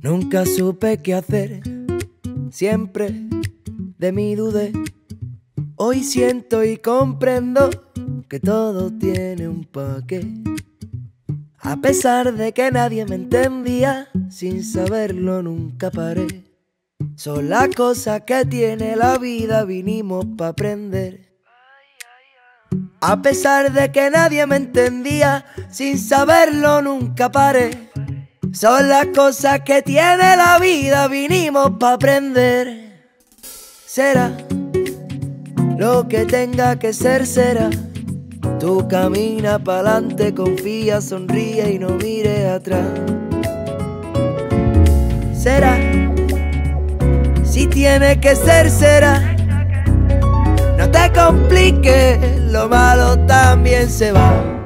Nunca supe qué hacer, siempre de mí dudé. Hoy siento y comprendo que todo tiene un qué. A pesar de que nadie me entendía, sin saberlo nunca paré. Son las cosas que tiene la vida, vinimos para aprender. A pesar de que nadie me entendía, sin saberlo nunca paré. Son las cosas que tiene la vida, vinimos para aprender. Será lo que tenga que ser, será. Tú camina pa'lante, confía, sonríe y no mire atrás. Será, si tiene que ser, será. No te compliques, lo malo también se va.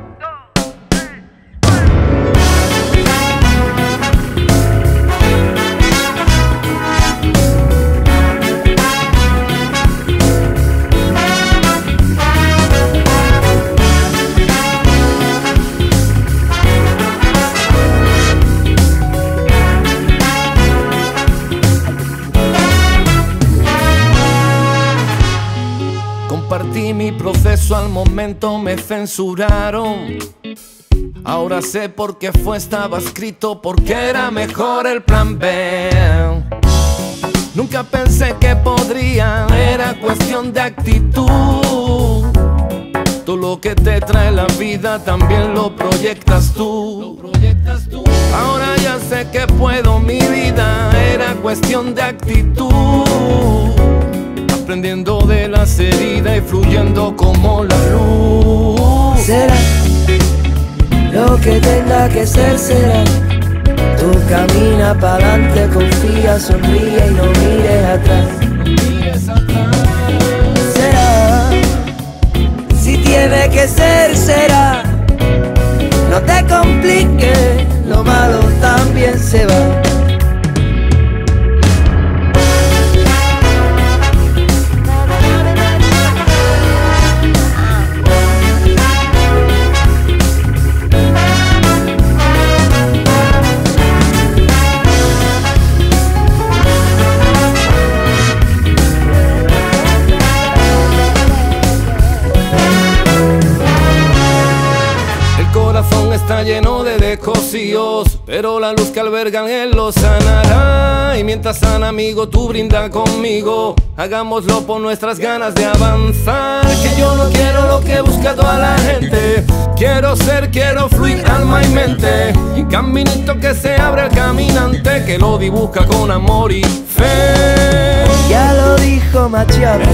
Compartí mi proceso al momento me censuraron. Ahora sé por qué fue, estaba escrito porque era mejor el plan B. Nunca pensé que podría, era cuestión de actitud. Todo lo que te trae la vida también lo proyectas tú. Ahora ya sé que puedo, mi vida era cuestión de actitud aprendiendo de las heridas y fluyendo como la luz. Será lo que tenga que ser, será. Tú camina para adelante, confía, sonríe y no mires atrás. Será, si tiene que ser, será. No te compliques, está lleno de descosíos, pero la luz que albergan él lo sanará. Y mientras sana amigo, tú brinda conmigo. Hagámoslo por nuestras ganas de avanzar. Que yo no quiero lo que busca toda la gente. Quiero ser, quiero fluir alma y mente. Y caminito que se abre al caminante, que lo dibuja con amor y fe. Ya lo dijo Machado.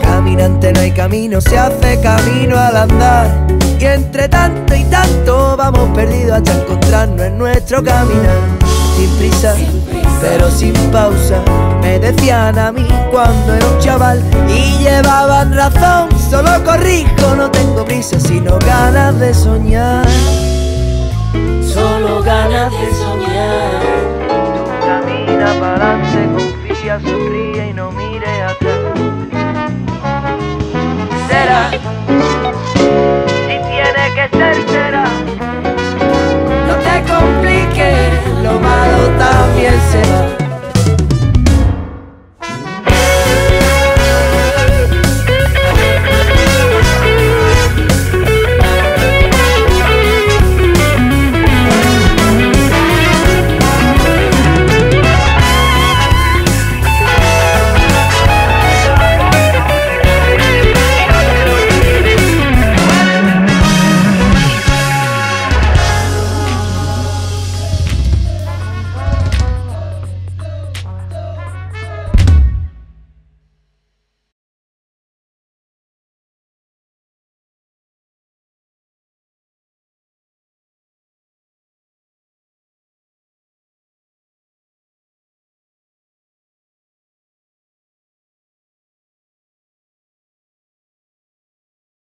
Caminante no hay camino, se hace camino al andar. Y entre tanto y tanto vamos perdidos hasta encontrarnos en nuestro caminar. Sin prisa, pero sin pausa. Me decían a mí cuando era un chaval y llevaban razón. Solo corrijo, no tengo prisa, sino ganas de soñar. Solo ganas de soñar. Camina para adelante, confía, sonríe y no mire atrás.